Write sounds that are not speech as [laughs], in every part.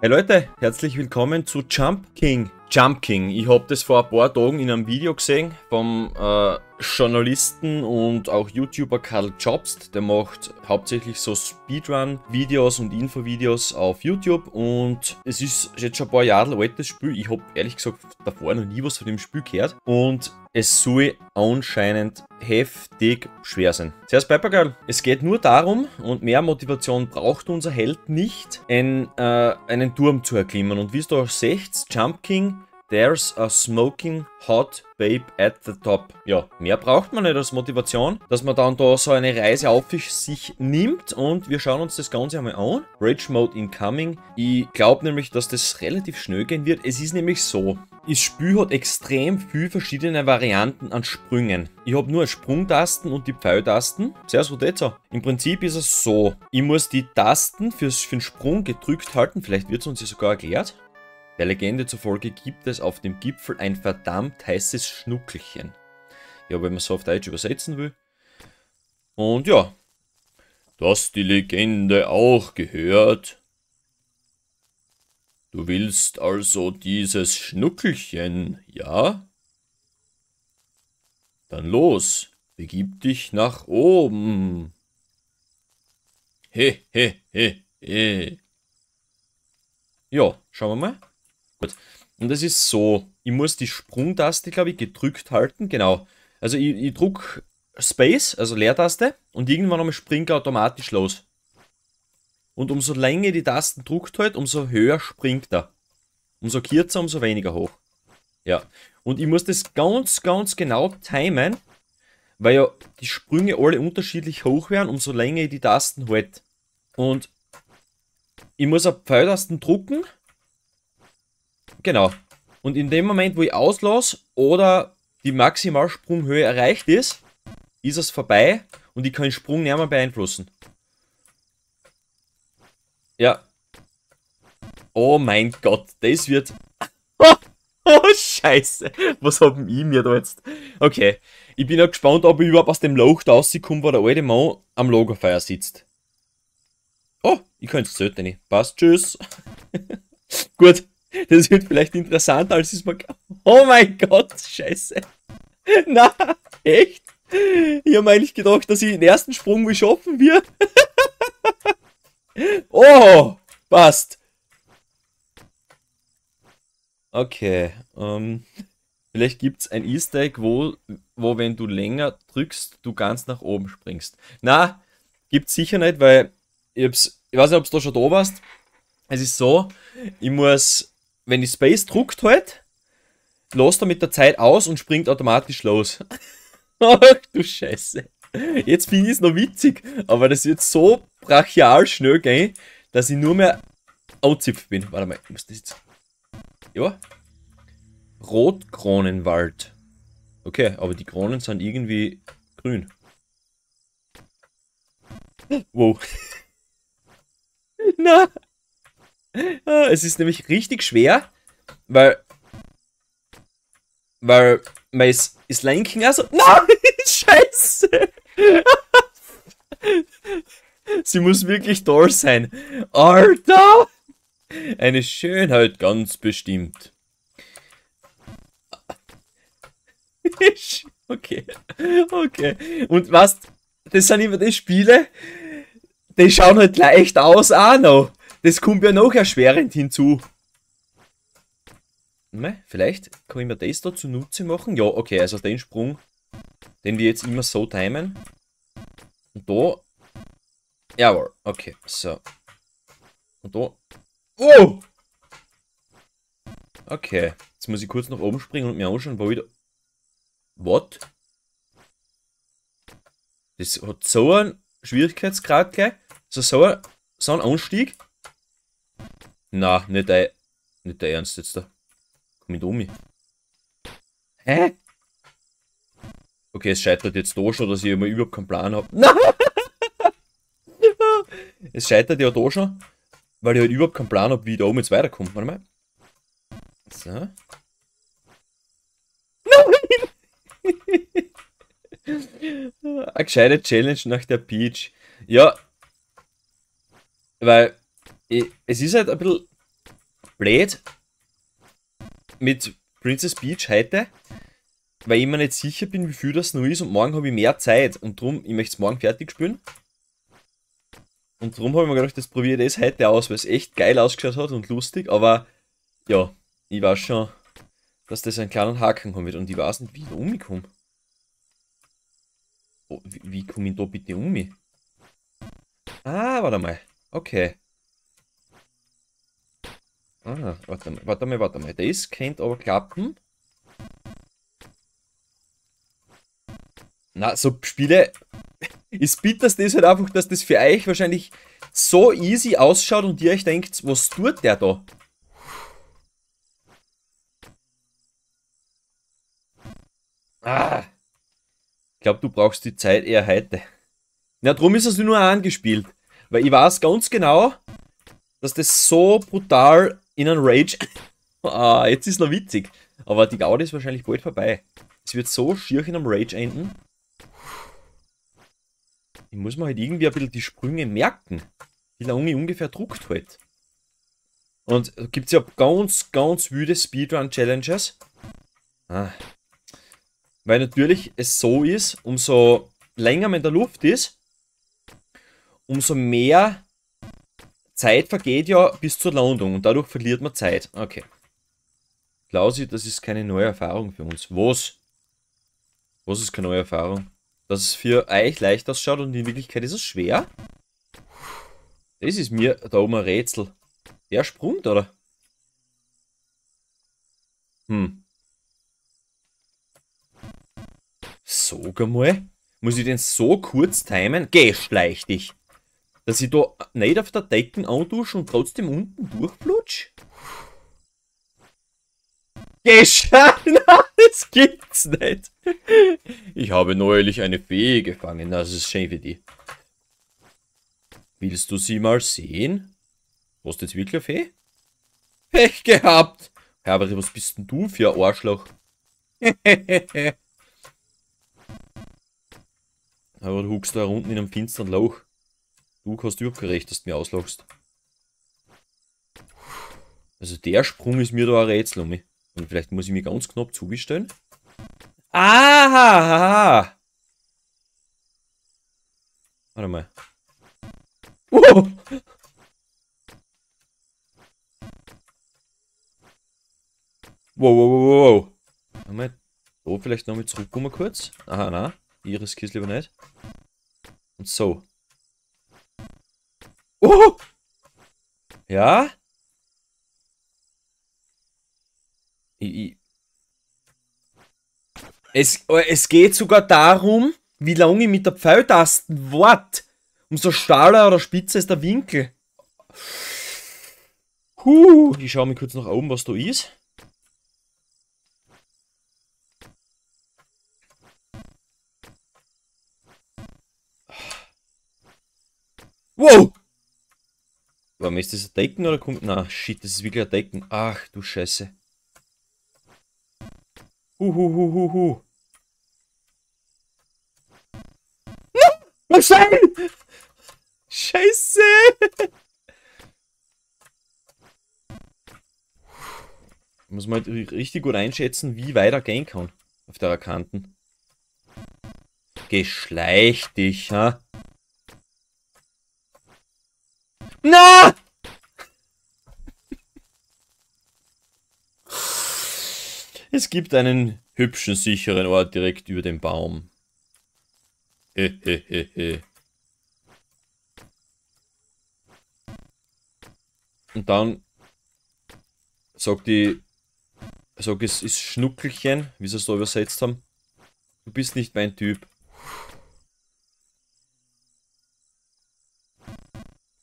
Hey Leute, herzlich willkommen zu Jump King. Jump King, ich habe das vor ein paar Tagen in einem Video gesehen vom äh, Journalisten und auch YouTuber Karl Jobst. Der macht hauptsächlich so Speedrun-Videos und Infovideos auf YouTube und es ist jetzt schon ein paar Jahre alt, das Spiel. Ich habe ehrlich gesagt davor noch nie was von dem Spiel gehört und es soll anscheinend heftig schwer sein. Zuerst Peppergirl. Es geht nur darum, und mehr Motivation braucht unser Held nicht, ein, äh, einen Turm zu erklimmen. Und wie es da seht, Jump King There's a smoking hot babe at the top. Ja, mehr braucht man nicht als Motivation, dass man dann da so eine Reise auf sich nimmt und wir schauen uns das Ganze einmal an. Rage Mode incoming. Ich glaube nämlich, dass das relativ schnell gehen wird. Es ist nämlich so, das Spiel hat extrem viele verschiedene Varianten an Sprüngen. Ich habe nur Sprungtasten und die Pfeiltasten. Sehr das so. Im Prinzip ist es so, ich muss die Tasten fürs, für den Sprung gedrückt halten. Vielleicht wird es uns ja sogar erklärt. Der Legende zufolge gibt es auf dem Gipfel ein verdammt heißes Schnuckelchen. Ja, wenn man es auf Deutsch übersetzen will. Und ja, du hast die Legende auch gehört. Du willst also dieses Schnuckelchen, ja? Dann los, begib dich nach oben. He, he, he, he. Ja, schauen wir mal. Gut. Und es ist so, ich muss die Sprungtaste, glaube ich, gedrückt halten. Genau. Also ich, ich druck Space, also Leertaste, und irgendwann einmal springt er automatisch los. Und umso länger die Tasten druckt halt, umso höher springt er. Umso kürzer, umso weniger hoch. Ja. Und ich muss das ganz, ganz genau timen, weil ja die Sprünge alle unterschiedlich hoch werden, umso länger ich die Tasten halt. Und ich muss auf Pfeiltasten drucken Genau. Und in dem Moment, wo ich auslasse oder die Maximalsprunghöhe erreicht ist, ist es vorbei und ich kann den Sprung nicht mehr beeinflussen. Ja. Oh mein Gott, das wird... [laughs] Oh, scheiße. Was haben ich mir da jetzt? Okay. Ich bin ja gespannt, ob ich überhaupt aus dem Loch da rauskomme, wo der alte Mann am Lagerfeuer sitzt. Oh, ich jetzt selten nicht. Passt, tschüss. [laughs] Gut. Das wird vielleicht interessanter, als es mal. Oh mein Gott, scheiße. [laughs] Na, echt? Ich habe eigentlich gedacht, dass ich den ersten Sprung mal schaffen wir. [laughs] oh, passt. Okay, ähm, vielleicht gibt es ein Easter Egg, wo, wo, wenn du länger drückst, du ganz nach oben springst. Na, gibt's sicher nicht, weil ich, ich weiß nicht, ob du da schon da warst. Es ist so, ich muss wenn die Space druckt halt, lässt er mit der Zeit aus und springt automatisch los. [laughs] Ach du Scheiße. Jetzt finde ich es noch witzig, aber das wird so brachial schnell gehen, dass ich nur mehr outzipft bin. Warte mal, ich muss das jetzt. Ja. Rotkronenwald. Okay, aber die Kronen sind irgendwie grün. Wow. [laughs] Na. [laughs] Es ist nämlich richtig schwer, weil. Weil man ist, ist Lenken also. Nein! Scheiße! [laughs] Sie muss wirklich toll sein. Alter! Eine Schönheit ganz bestimmt. [laughs] Okay. Okay. Und was? Das sind immer die Spiele, die schauen halt leicht aus auch noch. Das kommt ja noch erschwerend hinzu. Vielleicht kann ich mir das da zunutze machen. Ja, okay, also den Sprung, den wir jetzt immer so timen. Und da. Jawohl, okay, so. Und da. Oh! Okay, jetzt muss ich kurz nach oben springen und mir anschauen, wo ich da. What? Das hat so einen Schwierigkeitsgrad gleich. So, so, so ein Anstieg. Na, nicht [laughs] der, nicht der Ernst jetzt da. Komm mit um. Hä? Okay, es scheitert jetzt da schon, dass ich immer überhaupt keinen Plan habe. es scheitert ja da schon, weil ich halt überhaupt keinen Plan habe, wie ich da oben jetzt weiterkomme. Warte mal. So. Nein! Eine gescheite Challenge nach der Peach. Ja. Weil es ist halt ein bisschen blöd mit Princess Beach heute, weil ich mir nicht sicher bin, wie viel das noch ist und morgen habe ich mehr Zeit und darum, ich möchte es morgen fertig spielen. Und darum habe ich mir gedacht, das probiere ich heute aus, weil es echt geil ausgeschaut hat und lustig, aber ja, ich weiß schon, dass das einen kleinen Haken haben wird und ich weiß nicht, wie ich da umkomme. Oh, wie, wie komme ich da bitte um? Ah, warte mal. Okay. Ah, warte mal, warte mal, warte mal. Das könnte aber klappen. Na, so Spiele. Ist bitterste ist halt einfach, dass das für euch wahrscheinlich so easy ausschaut und ihr euch denkt, was tut der da? Ah. Ich glaube, du brauchst die Zeit eher heute. Na, drum ist es nur angespielt. Weil ich weiß ganz genau, dass das so brutal in einen Rage. [laughs] ah, jetzt ist noch witzig. Aber die Gaudi ist wahrscheinlich bald vorbei. Es wird so schier in einem Rage enden. Ich muss mir halt irgendwie ein bisschen die Sprünge merken. Wie lange ich ungefähr druckt halt. Und gibt es ja ganz, ganz wüde Speedrun-Challenges. Ah. Weil natürlich es so ist, umso länger man in der Luft ist, umso mehr Zeit vergeht ja bis zur Landung und dadurch verliert man Zeit. Okay. Klausi, das ist keine neue Erfahrung für uns. Was? Was ist keine neue Erfahrung? Dass es für euch leicht ausschaut und in Wirklichkeit ist es schwer? Das ist mir da oben ein Rätsel. Der sprungt, oder? Hm. Sag einmal. Muss ich den so kurz timen? Geh, schleich dich dass ich da nicht auf der Decken andusche und trotzdem unten durchflutsch? Geschehen! [laughs] das gibt's nicht! Ich habe neulich eine Fee gefangen, das ist schön für die. Willst du sie mal sehen? Hast du jetzt wirklich eine Fee? Pech gehabt! Herbert, was bist denn du für ein Arschloch? [laughs] Aber du huckst da unten in einem finsteren Loch. Du hast überhaupt kein dass du mir auslachst. Also der Sprung ist mir da ein Rätsel um mich. Und vielleicht muss ich mich ganz knapp zubestellen. Aha! Warte mal. Wow! Wow, wow, wow, wow. Einmal da vielleicht nochmal zurückkommen kurz. Aha, na. Iris Kiss lieber nicht. Und so. Oh! Ja? Es, es geht sogar darum, wie lange ich mit der Pfeiltasten wart. Umso stahler oder spitzer ist der Winkel. Huh, ich schaue mir kurz nach oben, was da ist. Wow! Warum ist das ein Decken oder kommt. Na, shit, das ist wirklich ein Decken. Ach du Scheiße. Huhuhuhuhu. Was sein? Scheiße! Muss man halt richtig gut einschätzen, wie weit er gehen kann. Auf der Kanten. Geschleich dich, ha? Na! Es gibt einen hübschen, sicheren Ort direkt über dem Baum. Hehehehe. Und dann sagt die, sag es ist Schnuckelchen, wie sie es da übersetzt haben. Du bist nicht mein Typ.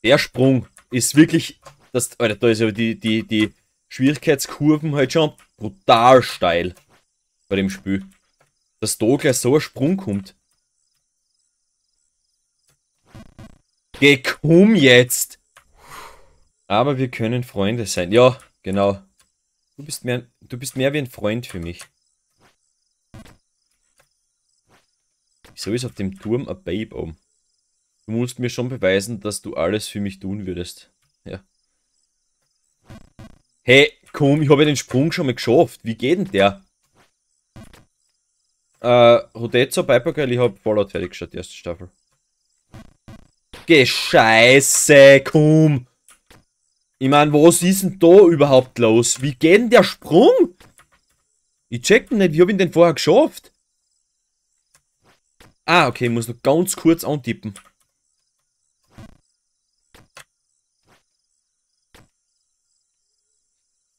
Der Sprung ist wirklich, das, Alter, da ist aber die, die, die Schwierigkeitskurven halt schon brutal steil bei dem Spiel. Dass da gleich so ein Sprung kommt. Geh, komm jetzt! Aber wir können Freunde sein. Ja, genau. Du bist mehr, du bist mehr wie ein Freund für mich. Wieso ist auf dem Turm ein Babe oben? Du musst mir schon beweisen, dass du alles für mich tun würdest. Ja. Hey, komm, ich habe ja den Sprung schon mal geschafft. Wie geht denn der? Äh, Rodezzo, Piper Girl, ich habe Fallout fertig geschaut, die erste Staffel. Gescheiße, komm! Ich mein, was ist denn da überhaupt los? Wie geht denn der Sprung? Ich check nicht, wie hab ich den vorher geschafft? Ah, okay, ich muss noch ganz kurz antippen.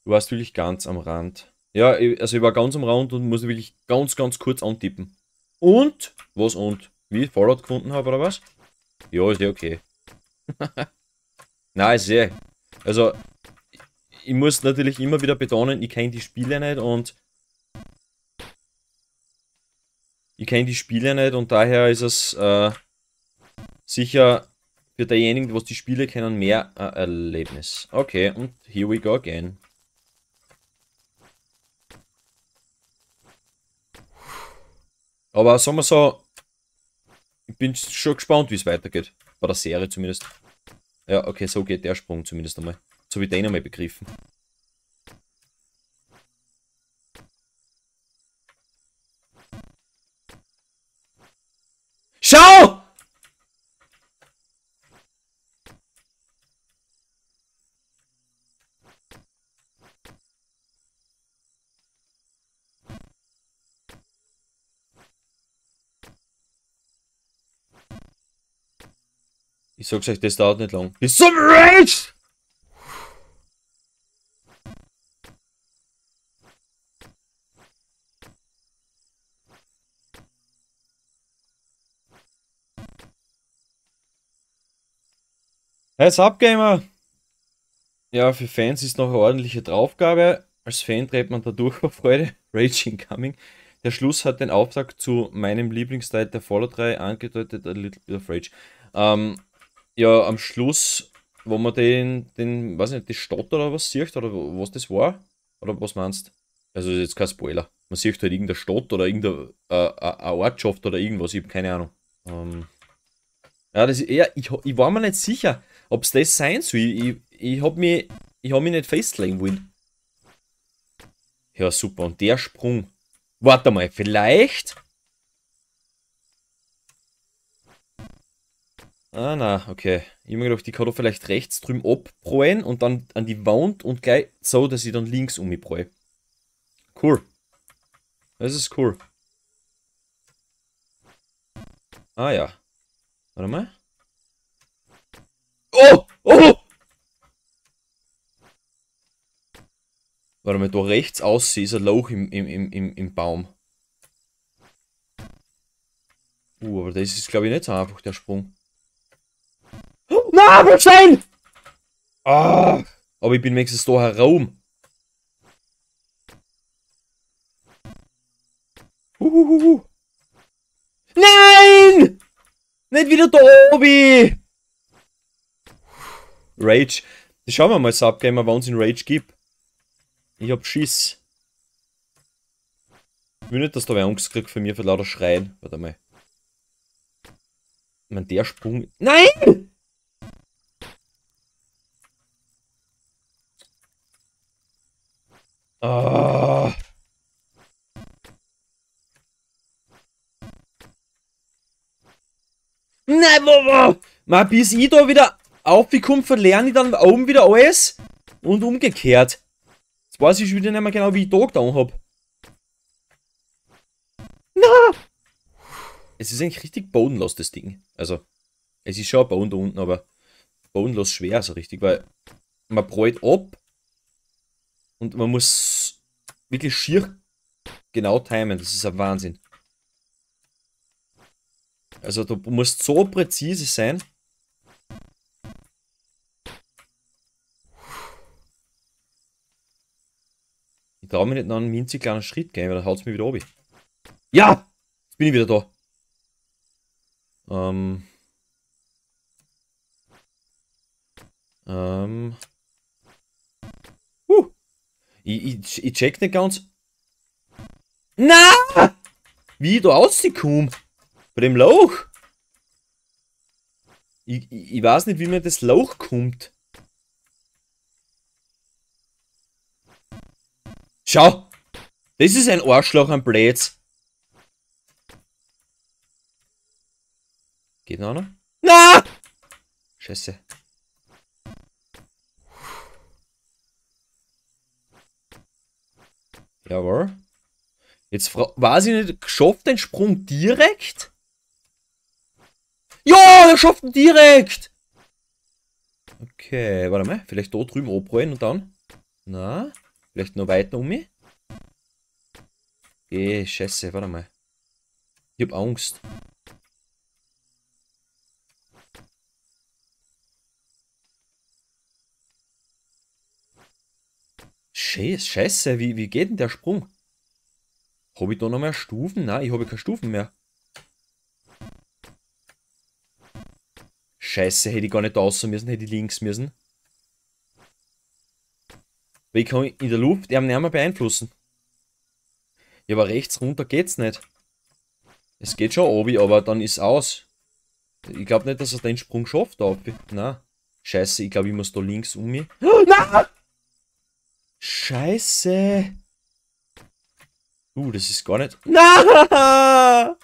Warst wirklich ganz am Rand. Ja, also ich war ganz am Rand und muss wirklich ganz, ganz kurz antippen. Und? Was und? Wie ich Fallout gefunden habe, oder was? Ja, ist ja okay. [laughs] Nein, ist ja. Also, ich muss natürlich immer wieder betonen, ich kenne die Spiele nicht und ich kenne die Spiele nicht und daher ist es äh, sicher für diejenigen, die die Spiele kennen, mehr ein Erlebnis. Okay, und here we go again. Aber sagen wir so, ich bin schon gespannt, wie es weitergeht. Bei der Serie zumindest. Ja, okay, so geht der Sprung zumindest einmal. So wie den einmal begriffen. Schau! Ich sag's euch, das dauert nicht lang. Bis zum Rage! Heads up, Gamer! Ja, für Fans ist noch eine ordentliche Draufgabe. Als Fan dreht man dadurch vor Freude. [laughs] Rage incoming. Der Schluss hat den Auftrag zu meinem Lieblingsteil der Fallout 3 angedeutet, a little bit of Rage. Ähm, ja, am Schluss, wo man den, den, weiß nicht, die Stadt oder was sieht, oder was das war? Oder was meinst Also, ist jetzt kein Spoiler. Man sieht halt irgendeine Stadt oder irgendeine äh, eine Ortschaft oder irgendwas, ich habe keine Ahnung. Ähm, ja, das ist eher, ich, ich war mir nicht sicher, ob es das sein soll. Ich, ich habe mich, hab mich nicht festlegen wollen. Ja, super. Und der Sprung. Warte mal, vielleicht Ah, na, okay. Ich habe mir gedacht, ich kann da vielleicht rechts drüben abprallen und dann an die Wand und gleich so, dass ich dann links um mich prall. Cool. Das ist cool. Ah ja. Warte mal. Oh! Oh! Warte mal, da rechts aussieht ist ein Loch im, im, im, im Baum. Uh, aber das ist glaube ich nicht so einfach, der Sprung. Na, Bernstein! Ah, aber ich bin wenigstens da herum. Uhuhu. Nein! Nicht wieder da oben! Rage. Das schauen wir mal, Subgamer, wann es in Rage gibt. Ich hab Schiss. Ich will nicht, dass da wer Angst kriegt für mir für lauter Schreien. Warte mal. Ich mein, der Sprung... Nein! Oh. Nein, wo, wo? Mal bis ich da wieder aufgekommen, verlerne ich dann oben wieder alles und umgekehrt. Jetzt weiß ich wieder nicht mehr genau, wie ich da getan habe. Na! Es ist eigentlich richtig bodenlos, das Ding. Also, es ist schon ein Boden da unten, aber bodenlos schwer so richtig, weil man prallt ab und man muss wirklich schier genau timen. Das ist ein Wahnsinn. Also du musst so präzise sein. Ich traue mir nicht noch einen winzig kleinen Schritt gehen, weil dann haut es mir wieder obi. Ja! Jetzt bin ich wieder da. Ähm. Ähm. Ich, ich, ich check nicht ganz. Na! Wie da aussieht, Bei dem Loch? Ich, ich, ich weiß nicht, wie man das Loch kommt. Schau! Das ist ein Arschloch am Blöds. Geht noch einer? Na! Scheiße. Jawohl. Jetzt war sie nicht, geschafft den Sprung direkt? Ja, er schafft ihn direkt! Okay, warte mal. Vielleicht da drüben abrollen und dann. Na, vielleicht noch weiter um mich. Eh, scheiße, warte mal. Ich hab Angst. Scheiße, wie, wie geht denn der Sprung? Habe ich da noch mehr Stufen? Nein, ich habe keine Stufen mehr. Scheiße, hätte ich gar nicht außen müssen, hätte ich links müssen. Weil ich kann in der Luft ihn nicht mehr beeinflussen. Ja, aber rechts runter geht's nicht. Es geht schon obi, aber dann ist aus. Ich glaube nicht, dass er den Sprung schafft, Obi. Na, Scheiße, ich glaube, ich muss da links um mich. [gasps] Nein! Scheiße. Uh, das ist gar nicht... [laughs] Na!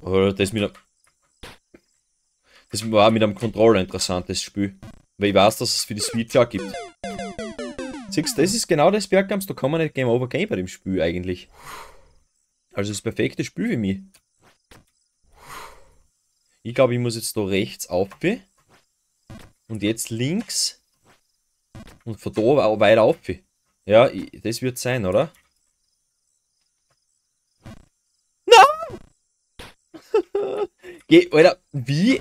Das mit einem... Das war mit einem Controller interessant, das Spiel. Weil ich weiß, dass es für die Switch auch gibt. Siehst das ist genau das Bergams, da kann man nicht Game Over Game bei dem Spiel eigentlich. Also das perfekte Spiel für mich. Ich glaube, ich muss jetzt da rechts auf. Und jetzt links. Und von da weiter auf. Ja, das wird sein, oder? Nein! [laughs] Geh, Alter, wie?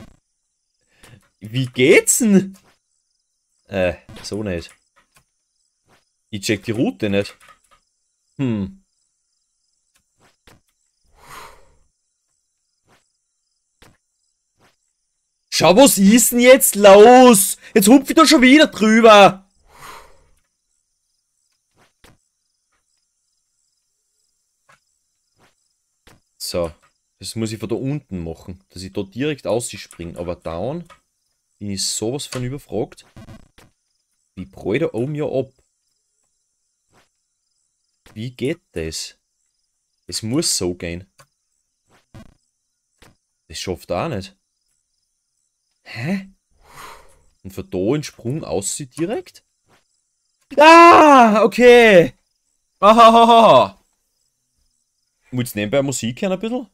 Wie geht's denn? Äh, so nicht. Ich check die Route nicht. Hm. Schau, was ist denn jetzt los? Jetzt hupf ich da schon wieder drüber. So, das muss ich von da unten machen, dass ich da direkt ausspringe. Aber down bin ich sowas von überfragt. Wie brauche da oben ja ab? Wie geht das? Es muss so gehen. Das schafft auch nicht. Hä? Und von da einen Sprung aussieht direkt? Ah, okay. Ahahaha. Muss jetzt nebenbei Musik hören ein bisschen?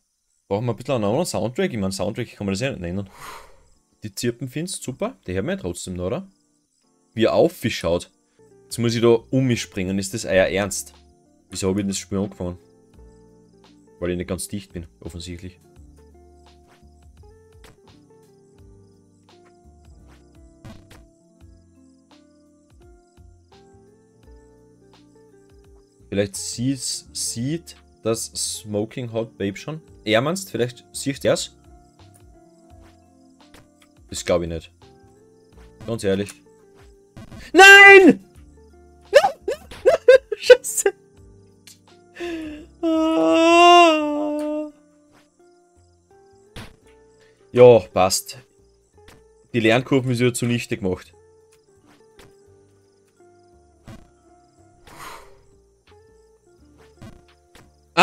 Brauchen wir ein bisschen einen anderen Soundtrack? Ich meine, Soundtrack kann man das ja nicht nennen. Die Zirpen findest super, die hören wir ja trotzdem noch, oder? Wie er aufschaut. Jetzt muss ich da um mich springen, ist das euer Ernst? Wieso habe ich das Spiel angefangen? Weil ich nicht ganz dicht bin, offensichtlich. Vielleicht sieht, sieht das Smoking Hot Babe schon? Er meinst, vielleicht sieht er es? Das glaube ich nicht. Ganz ehrlich. Nein! Scheiße! Ja, passt. Die Lernkurven ist ja zunichte gemacht.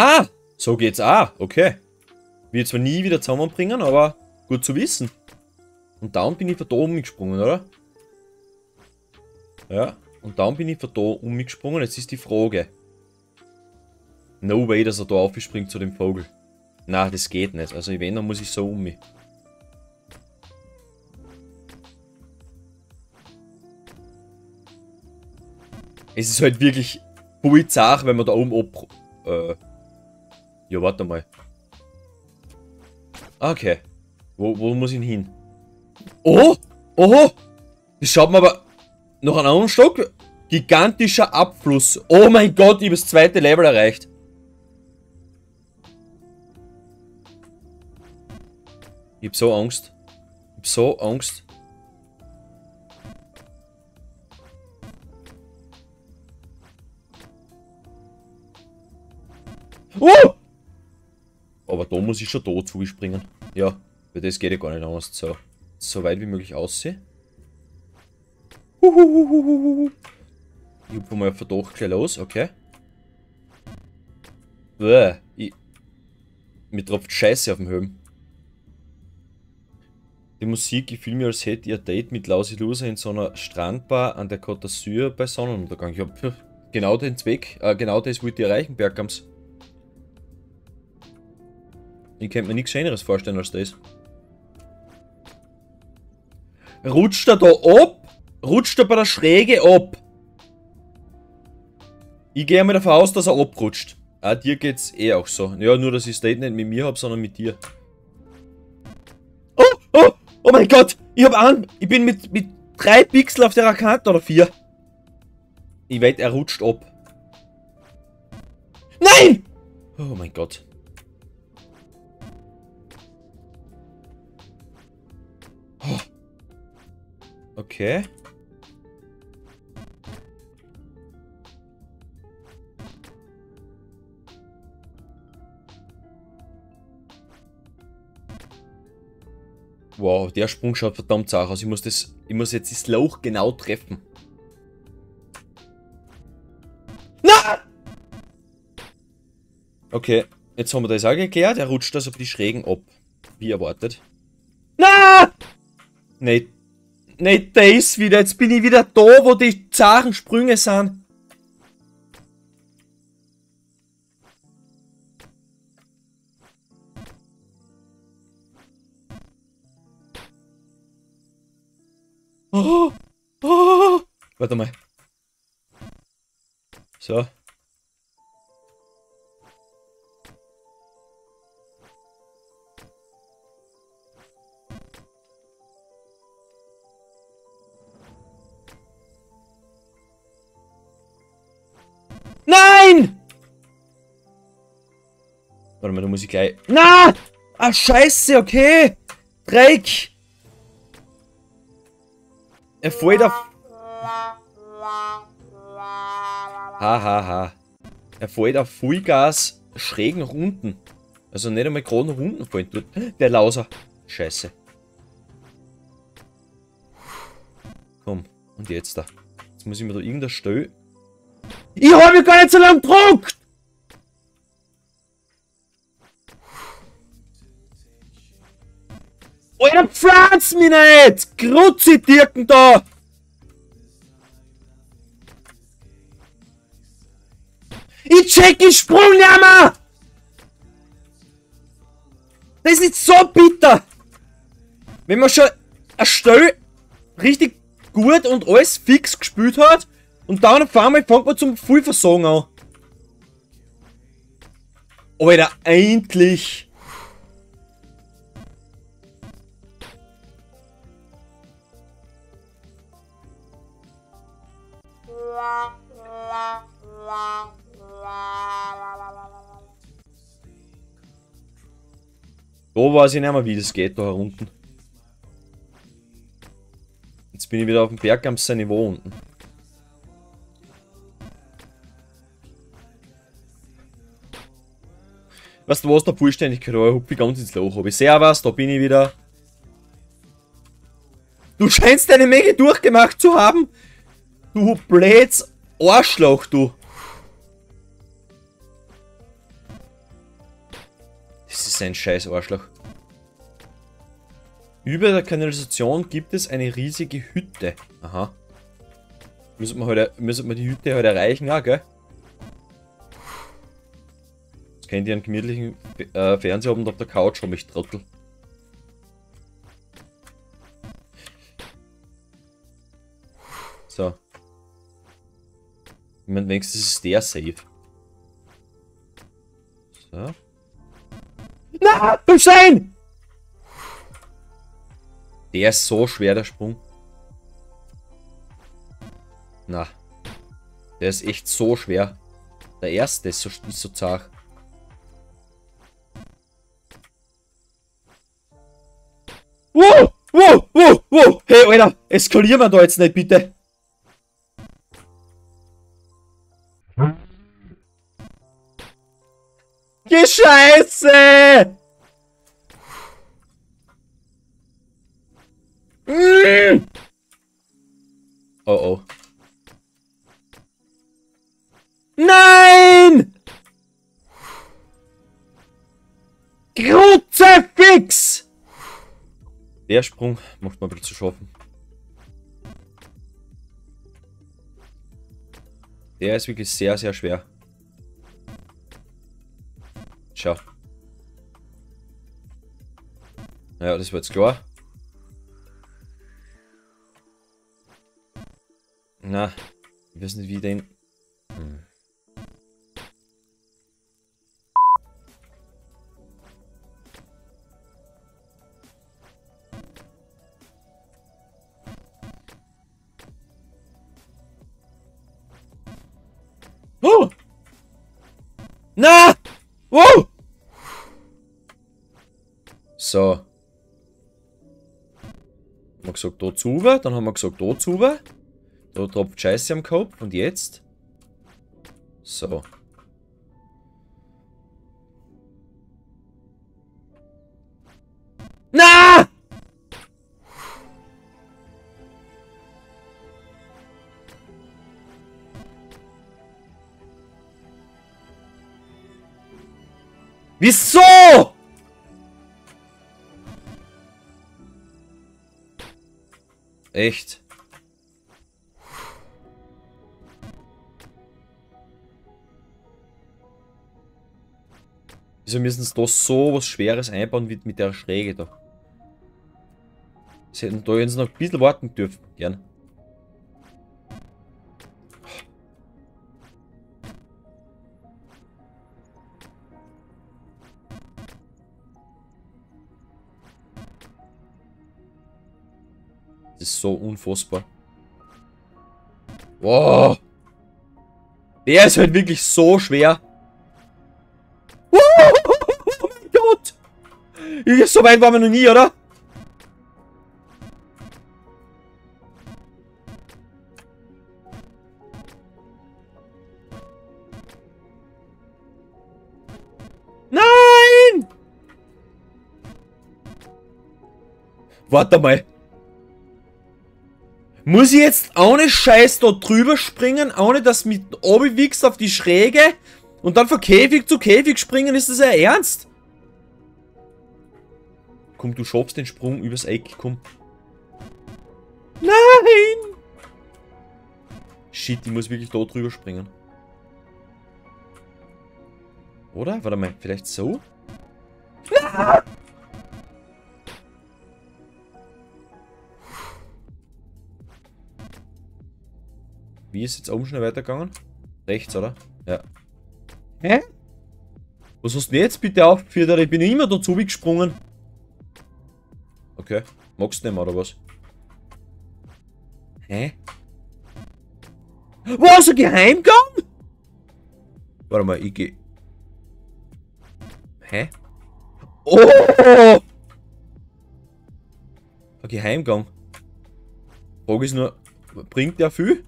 Ah! So geht's auch. Okay. Will zwar nie wieder zusammenbringen, aber gut zu wissen. Und dann bin ich von da umgesprungen, oder? Ja. Und dann bin ich von da umgesprungen. Jetzt ist die Frage. No way, dass er da aufspringt zu dem Vogel. Na, das geht nicht. Also wenn, dann muss ich so um mich. Es ist halt wirklich bizarr, wenn man da oben ab... Äh, ja, warte mal. Okay. Wo, wo muss ich hin? Oh! Oh! Das schaut mir aber noch einen anderen Stock. Gigantischer Abfluss. Oh mein Gott, ich habe das zweite Level erreicht. Ich hab so Angst. Ich hab so Angst. Oh! Aber da muss ich schon da zuspringen. Ja, weil das geht ja gar nicht anders. So, so weit wie möglich aussehen. Ich hupfe mal Verdacht gleich los, okay. Bäh, ich... Mir tropft Scheiße auf dem Helm. Die Musik, ich fühle mich, als hätte ihr Date mit Lausi Loser in so einer Strandbar an der Côte d'Azur bei Sonnenuntergang. Ich hab genau den Zweck, äh, genau das wollte ich erreichen, Bergams. Ich könnte mir nichts Schöneres vorstellen als das. Rutscht er da ab? Rutscht er bei der Schräge ab? Ich gehe mal davon aus, dass er abrutscht. Ah, dir geht's eh auch so. Ja, nur, dass ich das Date nicht mit mir habe, sondern mit dir. Oh, oh, oh mein Gott! Ich hab an, ich bin mit, mit drei Pixel auf der Rakete oder vier. Ich wette, er rutscht ab. Nein! Oh mein Gott. Okay. Wow, der Sprung schaut verdammt zart aus. Ich muss, das, ich muss jetzt das Loch genau treffen. Na! Okay, jetzt haben wir das auch geklärt. Er rutscht also auf die Schrägen ab. Wie erwartet. Na! Nicht, nicht das wieder. Jetzt bin ich wieder da, wo die zaren Sprünge sind. Oh, oh, warte mal. So. Nein! Warte mal, da muss ich gleich... Na! Ah, scheiße, okay. Dreck. Er fällt auf... Hahaha. Ha, ha. Er fällt auf Vollgas schräg nach unten. Also nicht einmal gerade nach unten fallen tut. Der Lauser. Scheiße. Komm, und jetzt da. Jetzt muss ich mir da irgendeine Stelle... Ich habe gar nicht so lange gedruckt! Alter, pflanz mich nicht! Grutzi Dirken da! Ich check den Sprung nicht mehr! Das ist so bitter! Wenn man schon eine Stelle richtig gut und alles fix gespielt hat und dann auf einmal fängt man zum Vollversagen an. Alter, endlich! Da weiß ich nicht mehr, wie das geht da unten. Jetzt bin ich wieder auf dem Berg am Niveau unten. Weißt du was, der Vollständigkeit, ich hupfe ganz ins Loch. Hab ich Servus, da bin ich wieder. Du scheinst eine Menge durchgemacht zu haben. Du blöds Arschloch, du. Das ist ein scheiß Arschloch. Über der Kanalisation gibt es eine riesige Hütte. Aha. Müssen wir, heute, müssen wir die Hütte heute erreichen, ja, gell? Könnt ihr einen gemütlichen äh, Fernseher oben auf der Couch haben, ich trottel. So. Ich meine, wenigstens ist der safe. So. Na, bleib sein! Der ist so schwer, der Sprung. Na. Der ist echt so schwer. Der erste ist so, ist so zart. Wow, wow, wow, wow. Hey, Alter, eskalieren wir da jetzt nicht, bitte. Gescheiße! Scheiße! Oh oh. Nein! Kruzifix! Der Sprung macht man wieder zu schaffen. Der ist wirklich sehr, sehr schwer. Schau. Naja, das jetzt klar. Na, ich weiß nicht, wie den... Hm. Wow! So. Haben wir gesagt, da zu, dann haben wir gesagt, da zu. Da tropft Scheiße am Kopf. Und jetzt? So. Wieso? Echt? Wieso müssen sie da so was Schweres einbauen wie mit der Schräge da? Sie hätten da jetzt noch ein bisschen warten dürfen, gern. So unfassbar. Wow. Der ist halt wirklich so schwer. [laughs] So weit waren wir noch nie, oder? Nein! Warte mal. Muss ich jetzt ohne Scheiß da drüber springen, ohne dass mit wichst auf die Schräge und dann von Käfig zu Käfig springen? Ist das ja ernst? Komm, du schaffst den Sprung übers Eck, komm. Nein! Shit, ich muss wirklich da drüber springen. Oder? Warte mal, vielleicht so? Wie ist jetzt oben schnell weitergegangen? Rechts, oder? Ja. Hä? Was hast du jetzt bitte aufgeführt? Ich bin immer dazu gesprungen. Okay. Magst du nicht mehr, oder was? Hä? Was, ein Geheimgang? Warte mal, ich geh... Hä? Oh! Ein Geheimgang. Frage ist nur, bringt der viel?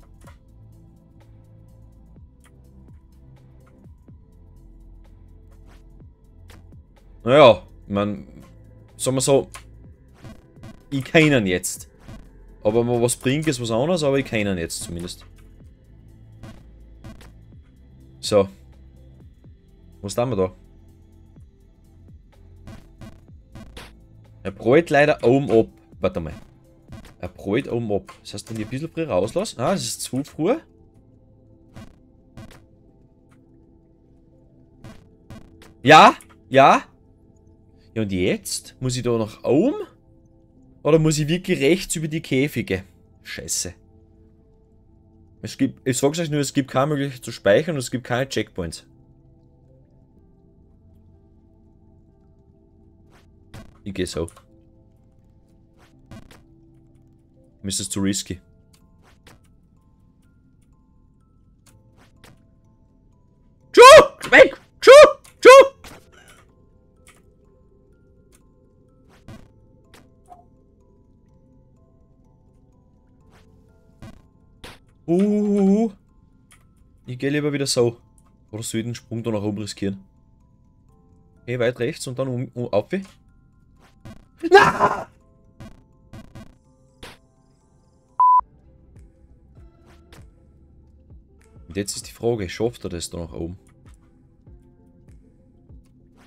Naja, mein, sagen wir so, ich kenne ihn jetzt. Aber was bringt ist was anderes, aber ich kenne ihn jetzt zumindest. So. Was haben wir da? Er bräut leider oben ab. Warte mal. Er bräut oben ab. Das heißt, wenn ich ein bisschen früh rauslasse. Ah, das ist zu früh. Ja, ja. Ja, und jetzt? Muss ich da nach oben? Oder muss ich wirklich rechts über die Käfige? Scheiße. Es gibt, ich sag's euch nur, es gibt keine Möglichkeit zu speichern und es gibt keine Checkpoints. Ich geh so. Mir ist das zu risky. Tschu! Weg! Gehe lieber wieder so. Oder soll ich den Sprung da nach oben riskieren? Geh weit rechts und dann um, um auf. Na! Und jetzt ist die Frage, schafft er das da nach oben?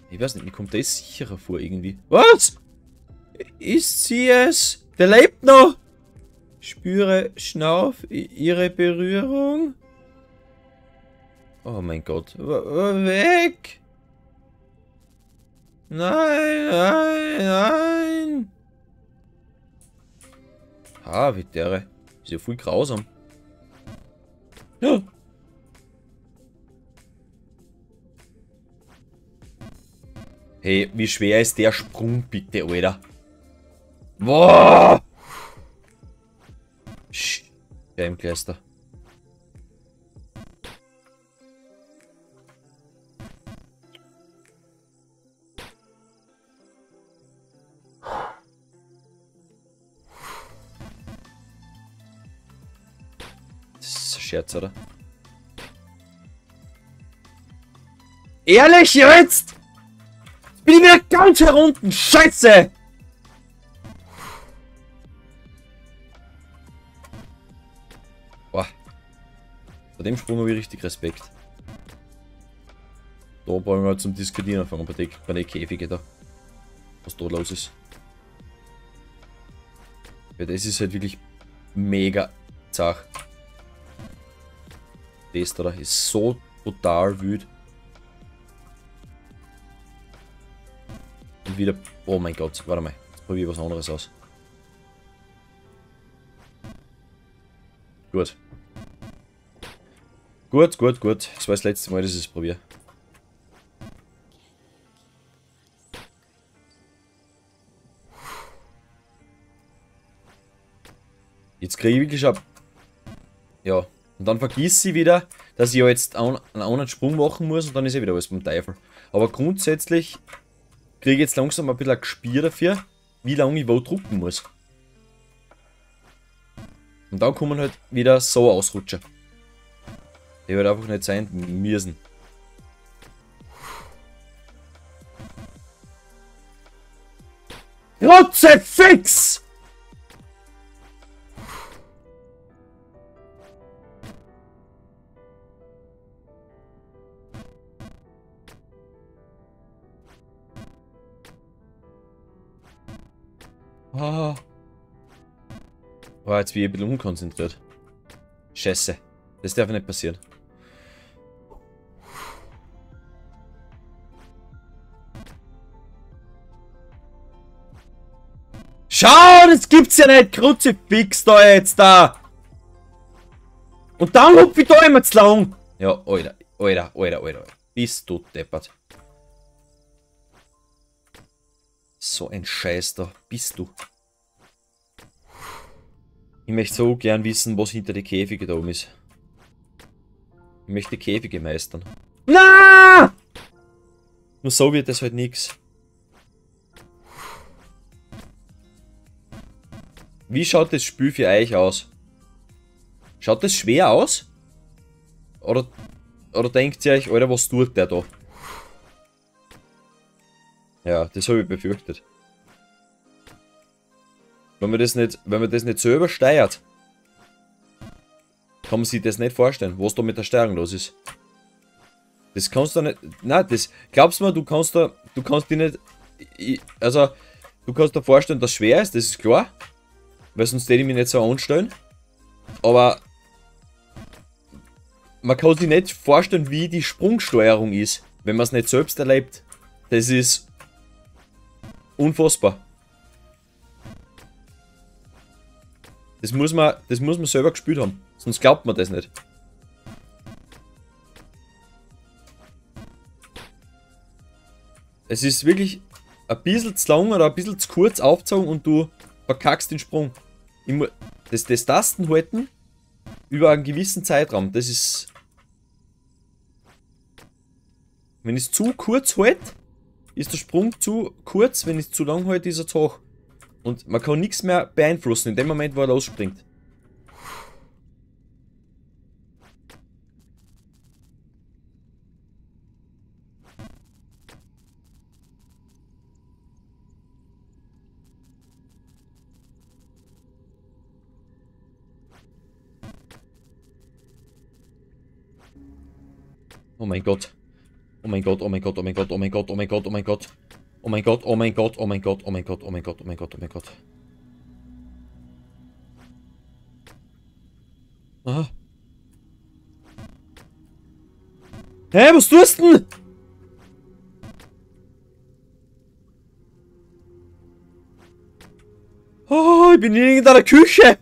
Ich weiß nicht, mir kommt das sicherer vor irgendwie. Was? ist sie es? Der lebt noch! Spüre Schnauf, ihre Berührung. Oh mein Gott. Weg! Nein, nein, nein! Ah, wie der. Ist ja voll grausam. Ja. Hey, wie schwer ist der Sprung bitte, Alter? Boah! Gamecluster. Das Scherz, oder? Ehrlich jetzt? Bin ich wieder ganz herunten. Scheiße! Boah. Bei dem Sprung habe ich richtig Respekt. Da brauchen wir halt zum Diskutieren anfangen bei den, bei den Käfigen da. Was da los ist. Ja, das ist halt wirklich mega zach. Da ist so total wütend. Und wieder... Oh mein Gott, warte mal. Jetzt probiere ich was anderes aus. Gut. Gut, gut, gut. Das war das letzte Mal, dass ich es probiere. Jetzt kriege ich wirklich schon... Ja. Und dann vergisst sie wieder, dass ich ja jetzt einen anderen Sprung machen muss und dann ist ja wieder alles beim Teufel. Aber grundsätzlich kriege ich jetzt langsam ein bisschen ein Gespür dafür, wie lange ich wo drucken muss. Und dann kommen halt wieder so Ausrutscher. Die wird einfach nicht sein müssen. Rotze Oh. War jetzt wie ein bisschen unkonzentriert. Scheiße. Das darf nicht passieren. Schau, das gibt's ja nicht. Kruzifix da jetzt da. Und dann hupf ich da immer zu lang. Ja, Alter, Alter, Alter, Alter. Bist du deppert. So ein Scheiß da bist du. Ich möchte so gern wissen, was hinter die Käfige da oben ist. Ich möchte die Käfige meistern. Na! Nur so wird das halt nix. Wie schaut das Spiel für euch aus? Schaut das schwer aus? Oder, oder denkt ihr euch, Alter, was tut der da? Ja, das habe ich befürchtet. Wenn man das nicht, wenn man das nicht selber steuert, kann man sich das nicht vorstellen, was da mit der Steuerung los ist. Das kannst du nicht, nein, das, glaubst du mir, du kannst da, du kannst dir nicht, also, du kannst dir vorstellen, dass es schwer ist, das ist klar, weil sonst hätte ich mich nicht so anstellen, aber man kann sich nicht vorstellen, wie die Sprungsteuerung ist, wenn man es nicht selbst erlebt. Das ist Unfassbar. Das muss man, das muss man selber gespielt haben. Sonst glaubt man das nicht. Es ist wirklich ein bisschen zu lang oder ein bisschen zu kurz aufgezogen und du verkackst den Sprung. Das, das Tasten halten über einen gewissen Zeitraum, das ist... Wenn ich es zu kurz halte, ist der Sprung zu kurz, wenn es zu lang halte, ist er zu hoch. Und man kann nichts mehr beeinflussen in dem Moment, wo er losspringt. Oh mein Gott. Oh mein Gott, oh mein Gott, oh mein Gott, oh mein Gott, oh mein Gott, oh mein Gott. Oh mein Gott, oh mein Gott, oh mein Gott, oh mein Gott, oh mein Gott, oh mein Gott, oh mein Gott. Hä, was tust denn? Oh, ich bin in irgendeiner Küche.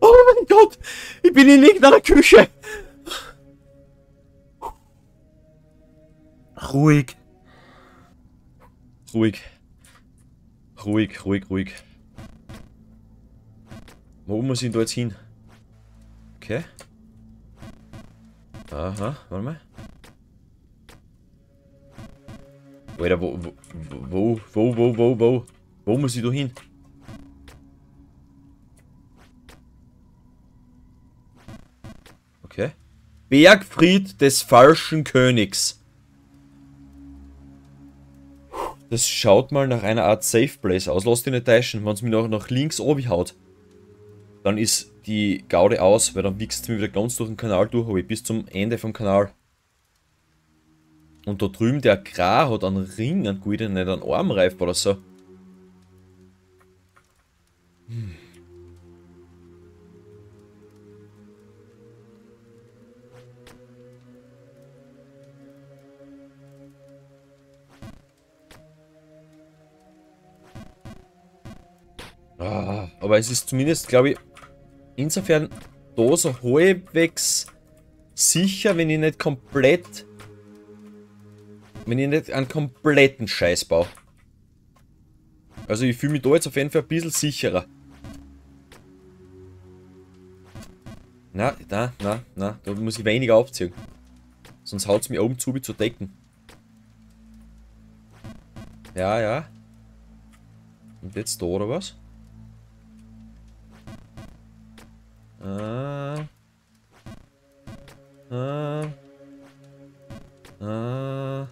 Oh mein Gott, ich bin in irgendeiner Küche. Ruhig. Ruhig. Ruhig, ruhig, ruhig. Wo muss ich denn da jetzt hin? Okay. Aha, warte mal. Alter, wo, wo, wo, wo, wo, wo, wo, wo muss ich da hin? Okay. Bergfried des falschen Königs. Das schaut mal nach einer Art Safe Place aus. Lass dich nicht täuschen. Wenn es mich noch nach links oben haut, dann ist die Gaude aus, weil dann wichst es mir wieder ganz durch den Kanal durch, bis zum Ende vom Kanal. Und da drüben der Kra hat einen Ring, einen guten, nicht einen Armreif oder so. Hm. Ah, aber es ist zumindest, glaube ich, insofern da so halbwegs sicher, wenn ich nicht komplett... Wenn ich nicht einen kompletten Scheiß baue. Also ich fühle mich da jetzt auf jeden Fall ein bisschen sicherer. Na, na, na, na, da muss ich weniger aufziehen. Sonst haut es mir oben zu wie zu decken. Ja, ja. Und jetzt da oder was? Äh. Äh. Äh.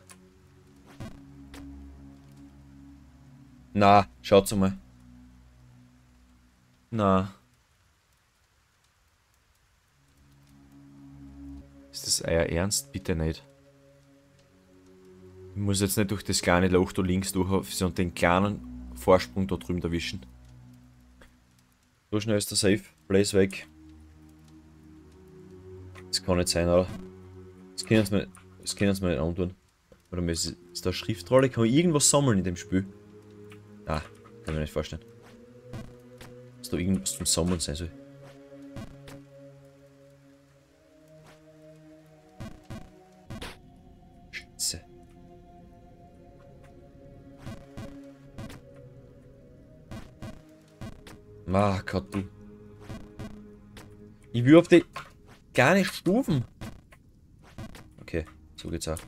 Na, schaut's mal. Na. Ist das euer Ernst? Bitte nicht. Ich muss jetzt nicht durch das kleine Loch da links durch, sondern den kleinen Vorsprung da drüben erwischen. So schnell ist der Safe Place weg. Das kann nicht sein, oder? Das können sie mir, das können sie nicht antun. Oder ist, ist da Schriftrolle? Kann man irgendwas sammeln in dem Spiel? Ah, kann ich mir nicht vorstellen. Dass da irgendwas zum Sammeln sein soll. Ah, Gott, du. Ich will auf die gar nicht Stufen. Okay, so geht's auch.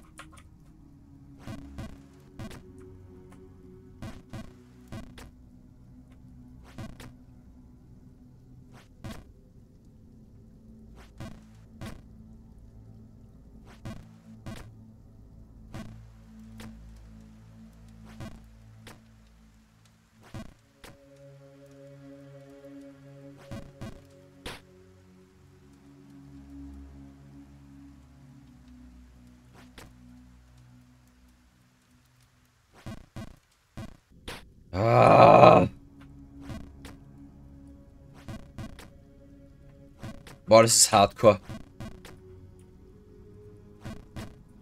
Boah, das ist hardcore.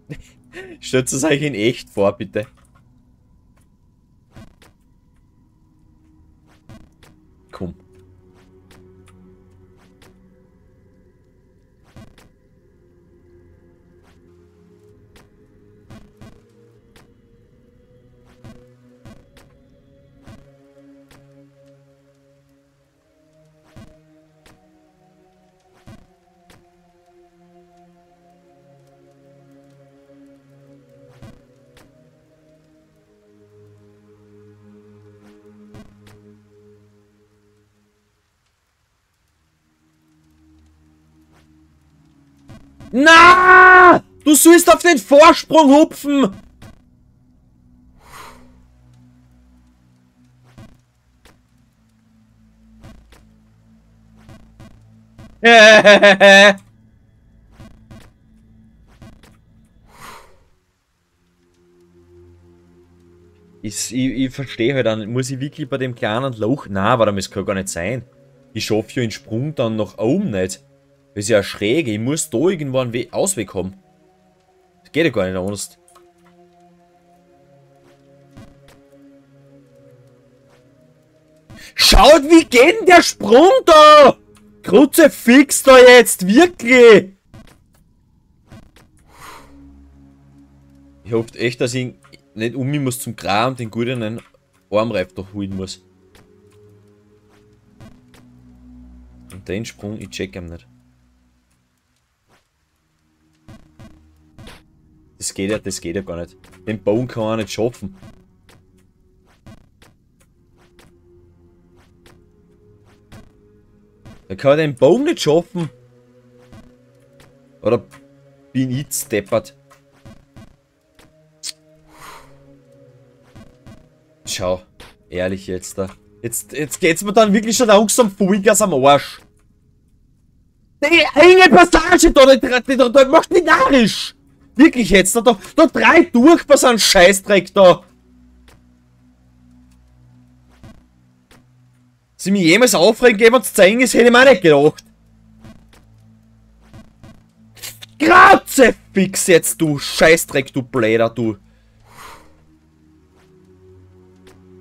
[laughs] Stellt es euch in echt vor, bitte. Na! Du sollst auf den Vorsprung hupfen! [laughs] Ich, ich, ich verstehe halt dann, muss ich wirklich bei dem kleinen Loch. Na, aber das kann gar nicht sein. Ich schaffe ja den Sprung dann nach oben nicht. Das ist ja schräg. Ich muss da irgendwo einen We Ausweg haben. Das geht ja gar nicht anders. Schaut, wie geht denn der Sprung da? Krutze fix da jetzt, wirklich. Ich hoffe echt, dass ich nicht um mich muss zum Kran und den guten Armreif da holen muss. Und den Sprung, ich check ihn nicht. Das geht ja, das geht ja gar nicht. Den Bogen kann man nicht schaffen. Er kann den Bogen nicht schaffen. Oder bin ich steppert? Schau, ehrlich jetzt da. Jetzt, jetzt geht's mir dann wirklich schon langsam Vollgas am Arsch. Die enge Passage da, da, da, da macht mich narrisch. Wirklich jetzt, da, da, da drei durch bei so einem Scheißdreck da. Sie mir jemals aufregen geben und zeigen, das hätte ich mir nicht gedacht. Grazie fix jetzt, du Scheißdreck, du Bläder, du.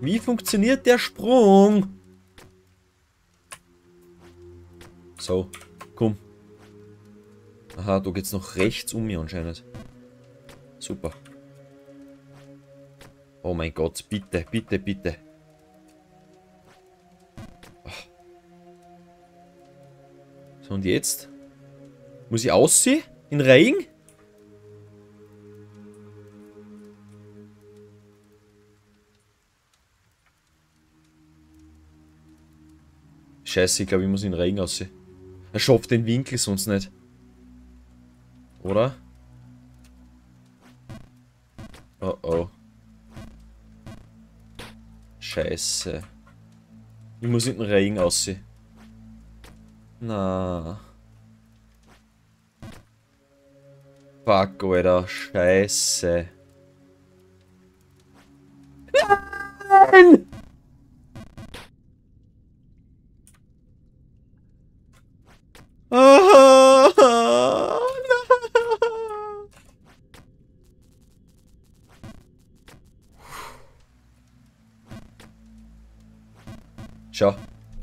Wie funktioniert der Sprung? So. Aha, da geht's noch rechts um mir anscheinend. Super. Oh mein Gott, bitte, bitte, bitte. So, und jetzt? Muss ich aussehen? In Regen? Scheiße, ich glaube, ich muss in den Regen aussehen. Er schafft den Winkel sonst nicht. Oder? Oh oh. Scheiße. Ich muss in den Regen aussehen. Na. Fuck, Alter. Scheiße. Nein!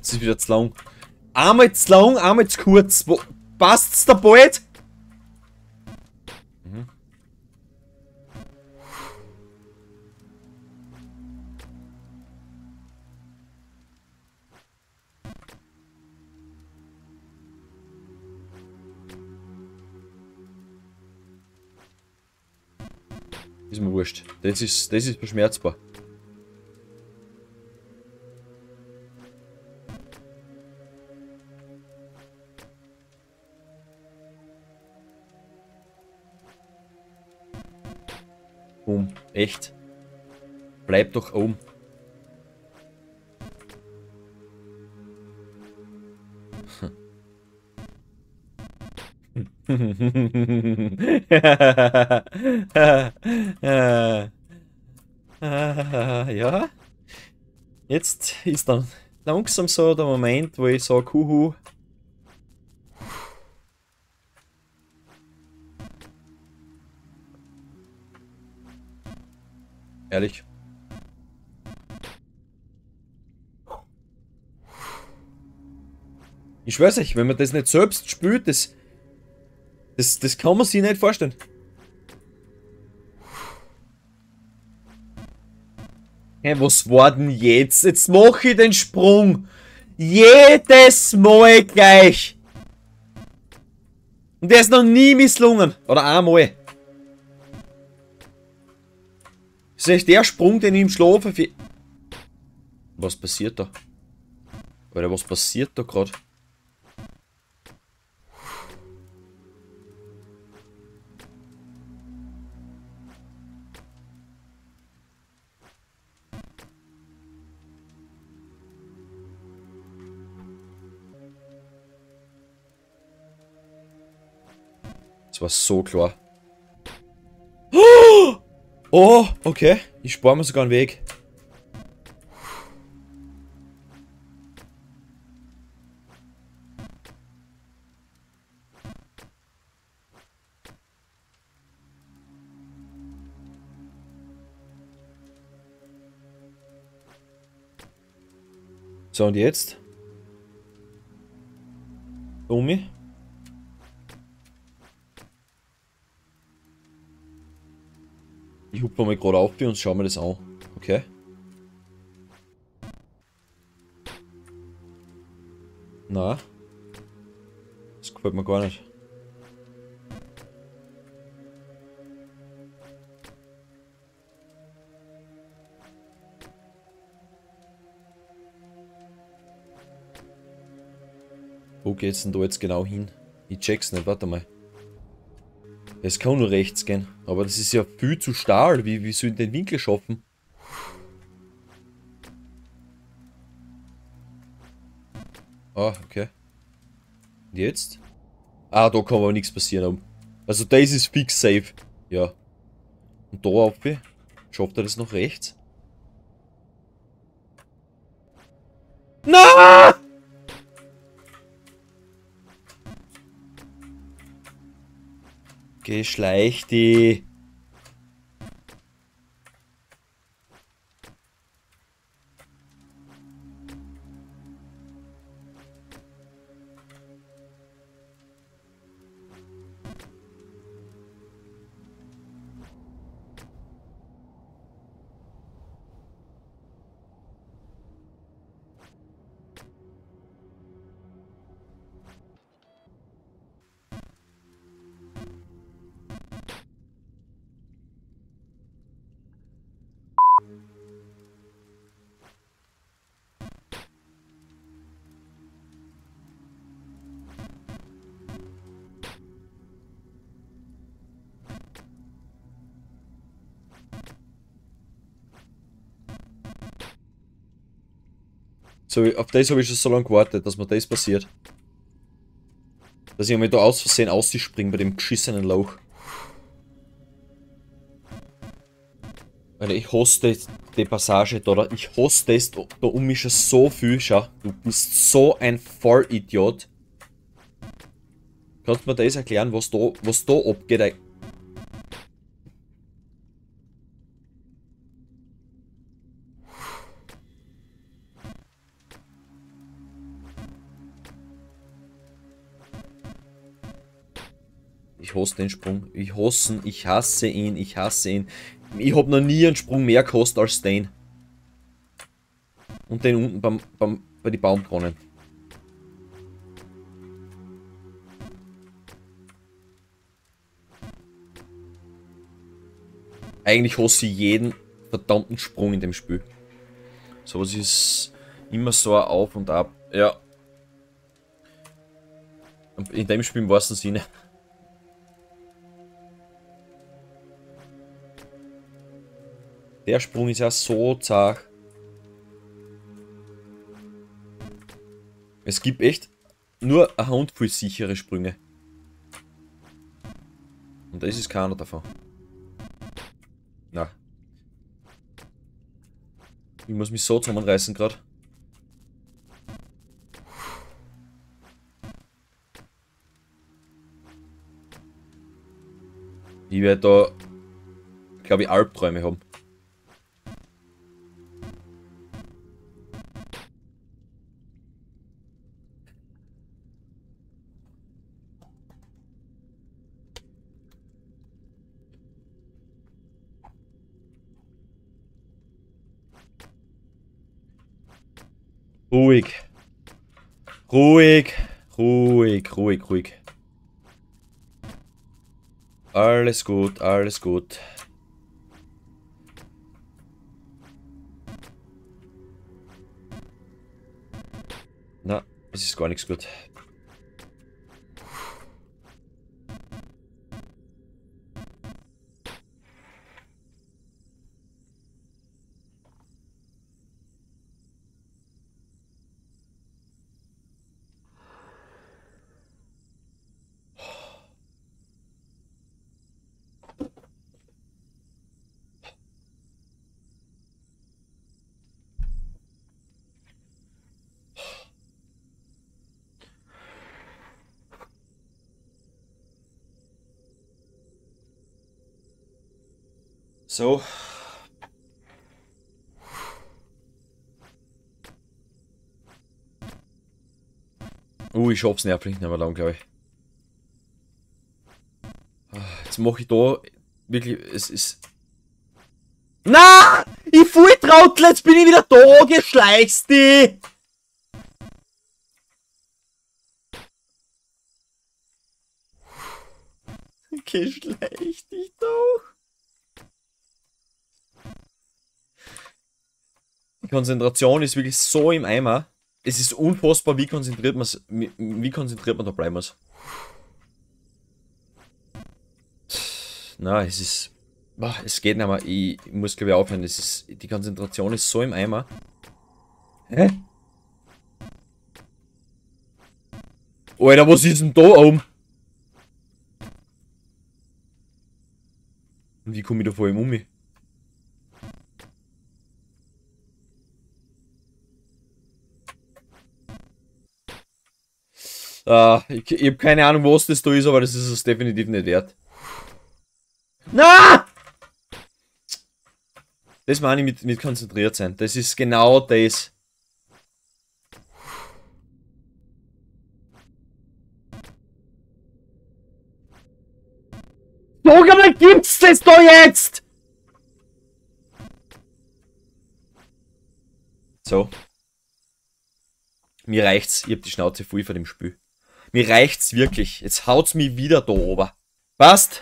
Das ist wieder zu lang. Einmal zu lang, einmal zu kurz. Wo passt's da bald? Mhm. Ist mir wurscht. Das ist, das ist beschmerzbar. Boom. Echt. Bleib doch oben. [laughs] ja. Jetzt ist dann langsam so der Moment, wo ich sage, huhu, Ehrlich. Ich schwör's euch, wenn man das nicht selbst spürt, das, das, das kann man sich nicht vorstellen. Hey, was war denn jetzt? Jetzt mache ich den Sprung. Jedes Mal gleich. Und der ist noch nie misslungen. Oder einmal. Das ist der Sprung, den ich im Schlafen. Was passiert da? Alter, was passiert da gerade? Das war so klar. [gasps] Oh! Oh, okay. Ich spare mir sogar einen Weg. So, und jetzt? Omi? Ich hupfe mal gerade auf und schau mir das an. Okay. Na. Das gefällt mir gar nicht. Wo geht's denn da jetzt genau hin? Ich check's nicht, warte mal. Es kann nur rechts gehen, aber das ist ja viel zu stahl. Wie, wie soll ich den Winkel schaffen? Ah, okay. Und jetzt? Ah, da kann aber nichts passieren. Also das ist fix safe. Ja. Und da auf. Schafft er das noch rechts? Na! Geschleich die. Auf das habe ich schon so lange gewartet, dass mir das passiert. Dass ich mir da aus Versehen ausspringe bei dem geschissenen Lauch. Alter, ich hasse die Passage da, ich hasse das, da, da um mich schon so viel. Schau, du bist so ein Vollidiot. Kannst du mir das erklären, was da, was da abgeht? Ich hasse den Sprung. Ich hasse ihn, ich hasse ihn, ich hasse ihn. Ich habe noch nie einen Sprung mehr gekostet als den. Und den unten beim, beim, bei den Baumkronen. Eigentlich hasse ich jeden verdammten Sprung in dem Spiel. So was ist immer so ein Auf und Ab. Ja. In dem Spiel im wahrsten Sinne. Der Sprung ist ja so zart. Es gibt echt nur eine Handvoll sichere Sprünge. Und das ist keiner davon. Na. Ich muss mich so zusammenreißen gerade. Ich werde da, glaube ich, Albträume haben. Ruhig. Ruhig. Ruhig, ruhig, ruhig. Alles gut, alles gut. Na, es ist gar nichts gut. So. Uh, ich schaff's nervlich nicht mehr lang, glaube ich. Ah, jetzt mache ich da wirklich, es ist... Na! Ich fuhr Trottel, jetzt bin ich wieder da, geschleichst die! Geschlecht dich [laughs] doch! Die Konzentration ist wirklich so im Eimer. Es ist unfassbar, wie konzentriert man wie konzentriert man da bleiben muss. Na, es ist. Boah, es geht nicht mehr. Ich, ich muss glaube ich aufhören. Es ist, die Konzentration ist so im Eimer. Hä? Alter, was ist denn da oben? Und wie komme ich da vor ihm um? Mich? Uh, ich, ich habe keine Ahnung, was das da ist, aber das ist es definitiv nicht wert. Na! Das meine ich mit, mit konzentriert sein. Das ist genau das. Sag mal, gibt's das da jetzt? So. Mir reicht's. Ich hab die Schnauze voll von dem Spiel. Mir reicht's wirklich. Jetzt haut's mich wieder da oben. Passt.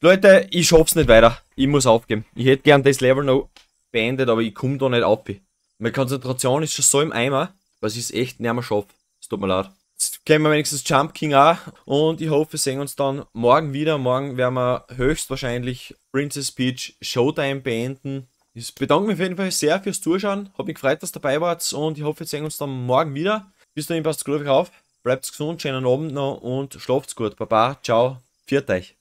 Leute, ich schaff's nicht weiter. Ich muss aufgeben. Ich hätte gern das Level noch beendet, aber ich komme da nicht auf. Meine Konzentration ist schon so im Eimer, was ich es echt nicht mehr schaffe. Es tut mir leid. Jetzt kennen wir wenigstens Jump King auch und ich hoffe, wir sehen uns dann morgen wieder. Morgen werden wir höchstwahrscheinlich Princess Peach Showtime beenden. Ich bedanke mich auf jeden Fall sehr fürs Zuschauen. Hab mich gefreut, dass ihr dabei wart und ich hoffe, wir sehen uns dann morgen wieder. Bis dahin, passt gut auf euch auf. Bleibt gesund, schönen Abend noch und schlaft gut. Baba, ciao, viert euch.